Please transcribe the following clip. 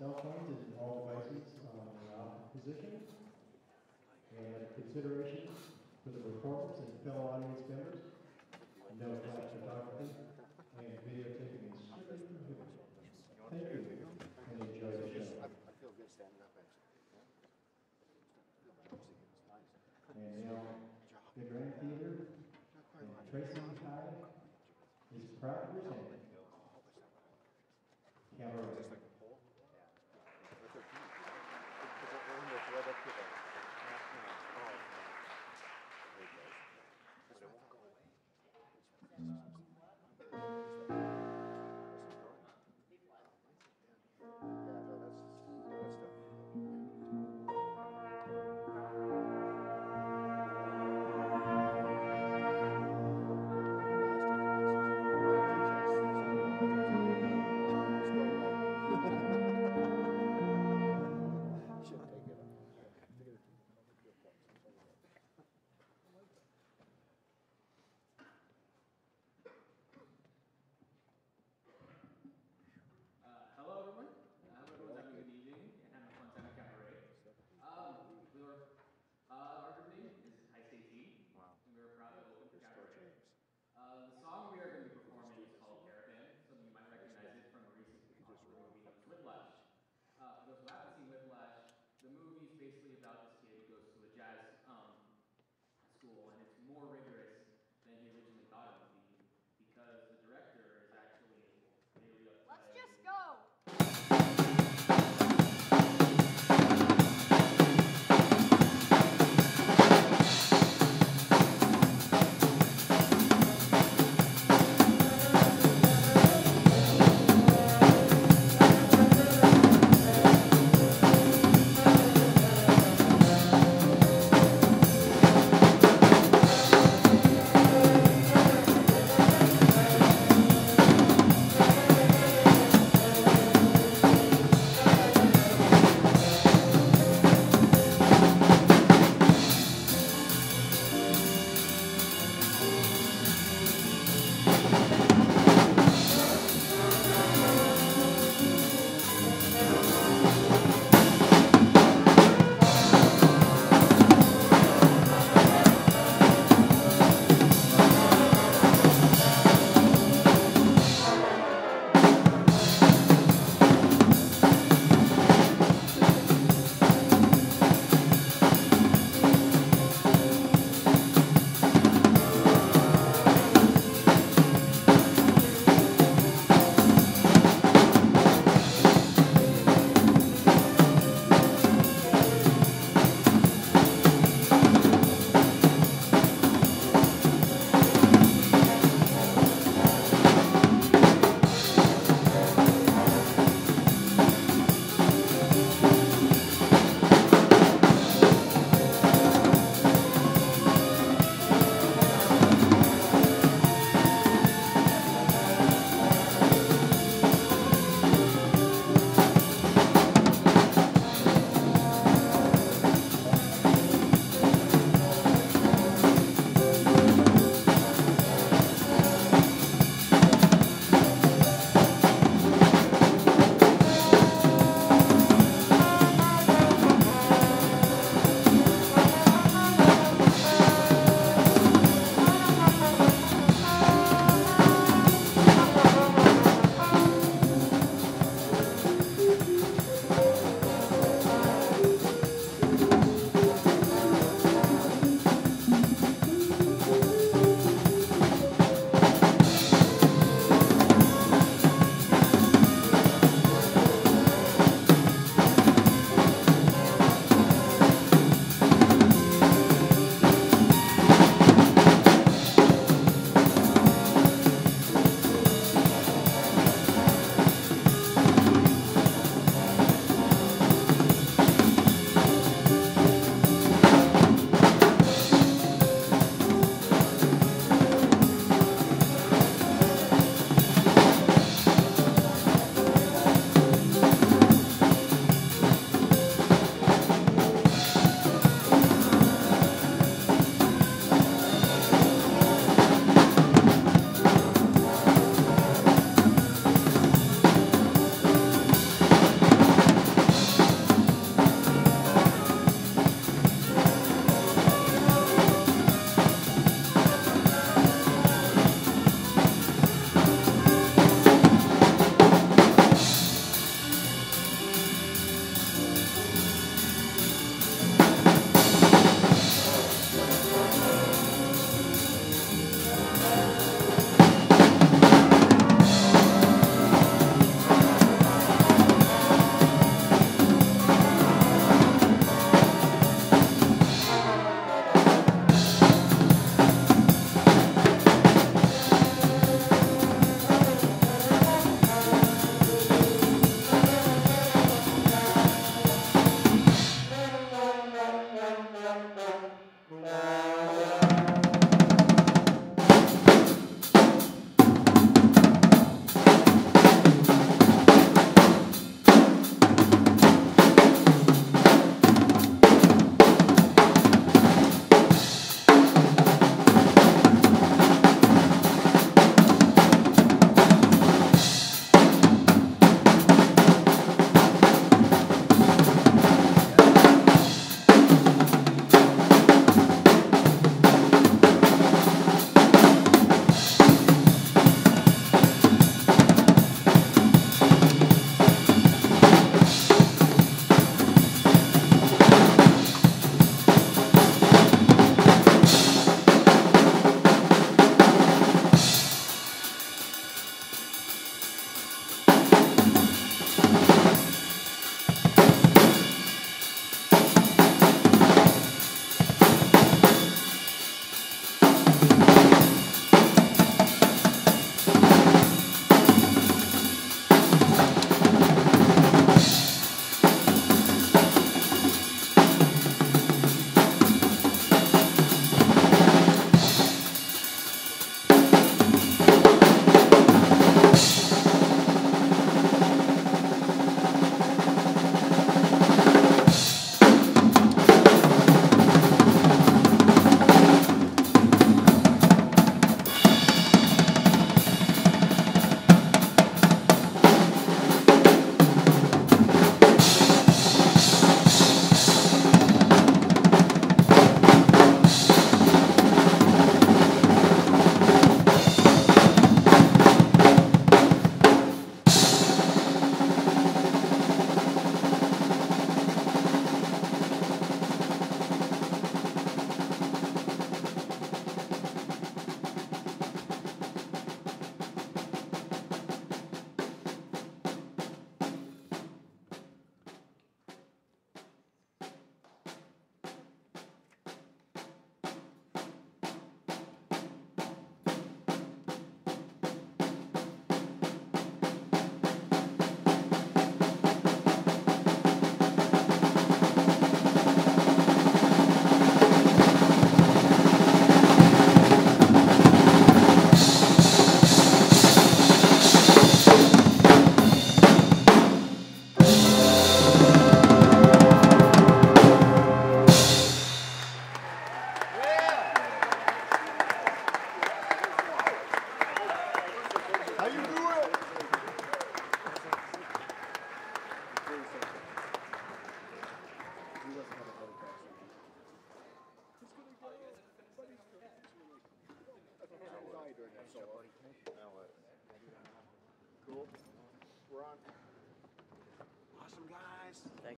cell phones and all devices on the off position. And consideration for the performers and fellow audience members, no flash photography, and videotaping is strictly prohibited. Thank you, and enjoy the show. I feel good standing up, actually. And now, the Grand Theater and Tracy High is proud to present